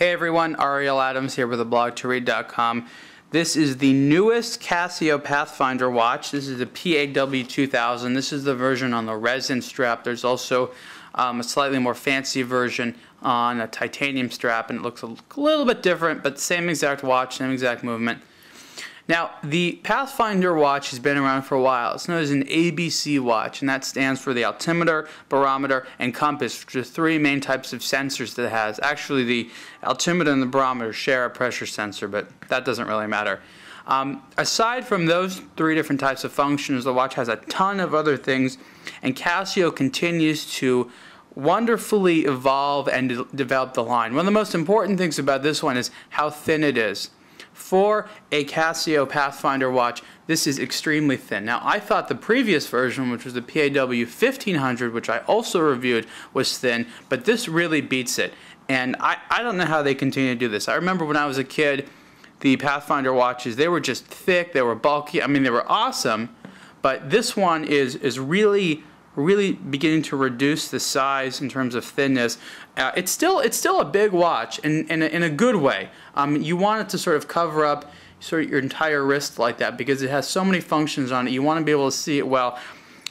Hey everyone, Ariel Adams here with the blogtoread.com. This is the newest Casio Pathfinder watch. This is the PAW2000. This is the version on the resin strap. There's also um, a slightly more fancy version on a titanium strap and it looks a little bit different but same exact watch, same exact movement. Now, the Pathfinder watch has been around for a while. It's known as an ABC watch, and that stands for the altimeter, barometer, and compass, which are three main types of sensors that it has. Actually, the altimeter and the barometer share a pressure sensor, but that doesn't really matter. Um, aside from those three different types of functions, the watch has a ton of other things, and Casio continues to wonderfully evolve and de develop the line. One of the most important things about this one is how thin it is. For a Casio Pathfinder watch, this is extremely thin. Now, I thought the previous version, which was the PAW 1500, which I also reviewed, was thin, but this really beats it. And I, I don't know how they continue to do this. I remember when I was a kid, the Pathfinder watches, they were just thick, they were bulky. I mean, they were awesome, but this one is, is really really beginning to reduce the size in terms of thinness. Uh, it's still it's still a big watch in, in, a, in a good way. Um, you want it to sort of cover up sort of your entire wrist like that because it has so many functions on it. You want to be able to see it well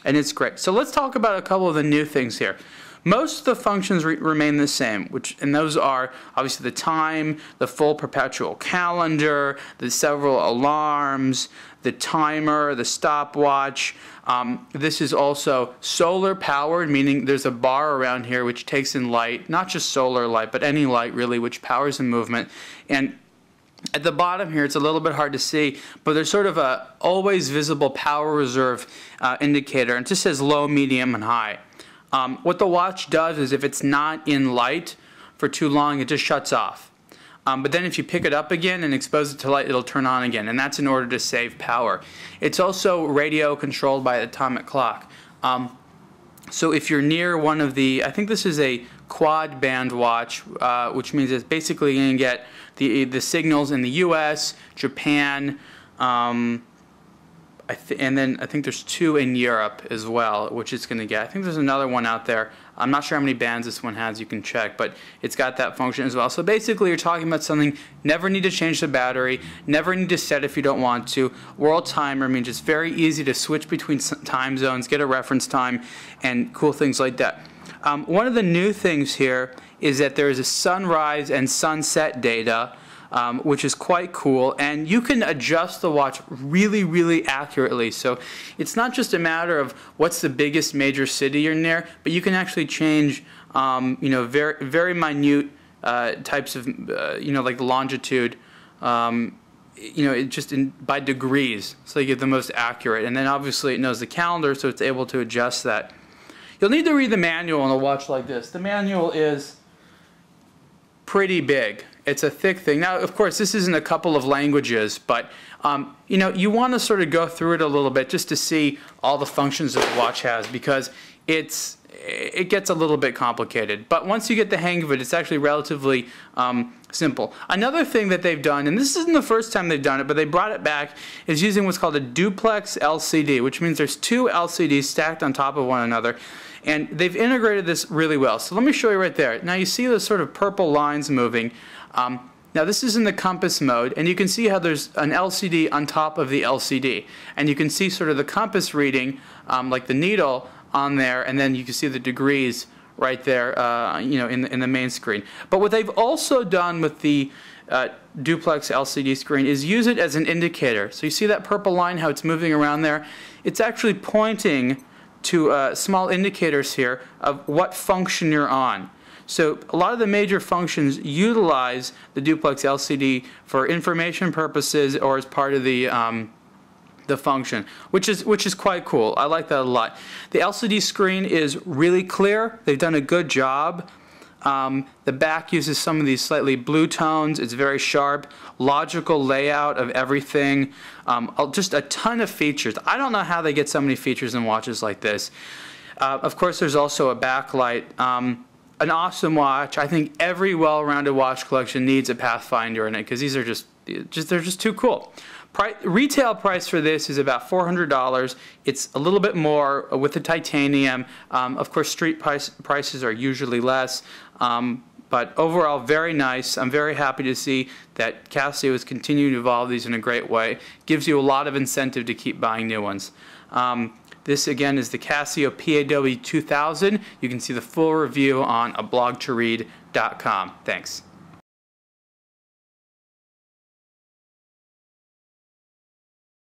and it's great. So let's talk about a couple of the new things here. Most of the functions re remain the same, which and those are obviously the time, the full perpetual calendar, the several alarms, the timer, the stopwatch. Um, this is also solar powered, meaning there's a bar around here which takes in light, not just solar light, but any light really, which powers the movement. And at the bottom here, it's a little bit hard to see, but there's sort of a always visible power reserve uh, indicator. And it just says low, medium, and high. Um, what the watch does is if it's not in light for too long, it just shuts off. Um, but then if you pick it up again and expose it to light, it'll turn on again, and that's in order to save power. It's also radio controlled by atomic clock. Um, so if you're near one of the, I think this is a quad band watch, uh, which means it's basically going to get the, the signals in the US, Japan, um, and then I think there's two in Europe as well, which it's going to get. I think there's another one out there. I'm not sure how many bands this one has. You can check, but it's got that function as well. So basically, you're talking about something. Never need to change the battery. Never need to set if you don't want to. World timer means it's very easy to switch between time zones, get a reference time, and cool things like that. Um, one of the new things here is that there is a sunrise and sunset data um, which is quite cool. And you can adjust the watch really, really accurately. So it's not just a matter of what's the biggest major city you're near, but you can actually change, um, you know, very, very minute uh, types of, uh, you know, like longitude. Um, you know, it just in, by degrees, so you get the most accurate. And then obviously it knows the calendar, so it's able to adjust that. You'll need to read the manual on a watch like this. The manual is pretty big. It's a thick thing. Now, of course, this isn't a couple of languages, but um, you know, you want to sort of go through it a little bit just to see all the functions that the watch has because it's it gets a little bit complicated. But once you get the hang of it, it's actually relatively um, simple. Another thing that they've done, and this isn't the first time they've done it, but they brought it back, is using what's called a duplex LCD, which means there's two LCDs stacked on top of one another. And they've integrated this really well. So let me show you right there. Now you see those sort of purple lines moving. Um, now this is in the compass mode, and you can see how there's an LCD on top of the LCD. And you can see sort of the compass reading, um, like the needle on there, and then you can see the degrees right there, uh, you know, in the, in the main screen. But what they've also done with the uh, duplex LCD screen is use it as an indicator. So you see that purple line, how it's moving around there? It's actually pointing to uh, small indicators here of what function you're on. So a lot of the major functions utilize the duplex LCD for information purposes or as part of the um, the function, which is which is quite cool. I like that a lot. The LCD screen is really clear. They've done a good job. Um, the back uses some of these slightly blue tones. It's very sharp. Logical layout of everything. Um, just a ton of features. I don't know how they get so many features in watches like this. Uh, of course, there's also a backlight. Um, an awesome watch. I think every well-rounded watch collection needs a Pathfinder in it because these are just, just they're just too cool. Retail price for this is about $400. It's a little bit more with the titanium. Um, of course, street price prices are usually less. Um, But overall, very nice. I'm very happy to see that Casio is continuing to evolve these in a great way. Gives you a lot of incentive to keep buying new ones. Um, this again is the Casio PAW 2000. You can see the full review on a blog to read.com. Thanks.